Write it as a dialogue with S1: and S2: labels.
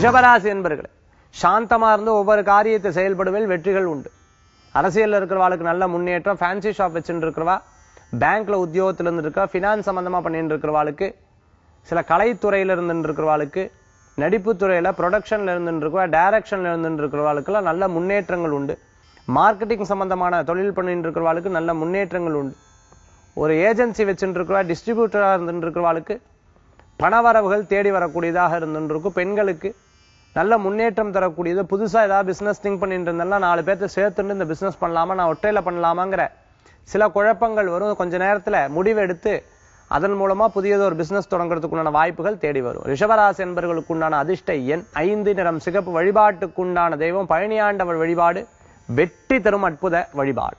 S1: ரிஷபராசி என்பர்களே சாந்தமாக இருந்து ஒவ்வொரு காரியத்தை செயல்படுவதில் வெற்றிகள் உண்டு. அரசியலில் இருக்கிறவாளுக்கு நல்ல முன்னேற்றம் ஃபேன்சி ஷாப் வச்சுட்டு இருக்கிறவா பேங்க்ல உத்தியோகத்தில் இருந்து இருக்கா ஃபினான்ஸ் சம்மந்தமாக பண்ணிட்டு இருக்கிறவாளுக்கு சில கலைத்துறையில் இருந்துட்டு இருக்கிறவாளுக்கு நடிப்பு துறையில் ப்ரொடக்ஷன்ல இருந்துட்டு இருக்கவா டைரக்ஷன்ல இருந்துட்டு இருக்கிறவாளுக்கெல்லாம் நல்ல முன்னேற்றங்கள் உண்டு. மார்க்கெட்டிங் சம்மந்தமான தொழில் பண்ணிட்டு இருக்கிறவாளுக்கு நல்ல முன்னேற்றங்கள் உண்டு. ஒரு ஏஜென்சி வச்சுட்டு இருக்கிறவா டிஸ்ட்ரிபியூட்டராக இருந்துட்டு இருக்கிறவாளுக்கு பணவரவுகள் தேடி வரக்கூடியதாக இருந்துட்டு இருக்கும் பெண்களுக்கு நல்ல முன்னேற்றம் தரக்கூடியது. புதுசா ஏதாவது பிசினஸ் திங்க் பண்ணிட்டு இருந்தாலும் நாலு பேர்த்த சேர்த்துட்டு இந்த பிசினஸ் பண்ணலாமா நான் ஒற்றையில பண்ணலாமாங்கிற சில குழப்பங்கள் வரும். கொஞ்ச நேரத்துல முடிவெடுத்து அதன் மூலமா புதியது ஒரு பிஸ்னஸ் தொடங்குறதுக்குண்டான வாய்ப்புகள் தேடி வரும். ரிஷபராசி என்பவர்களுக்குண்டான அதிர்ஷ்ட எண் ஐந்து நிறம் சிகப்பு வழிபாட்டுக்குண்டான தெய்வம். பழனியாண்டவர் வழிபாடு வெற்றி தரும் அற்புத வழிபாடு.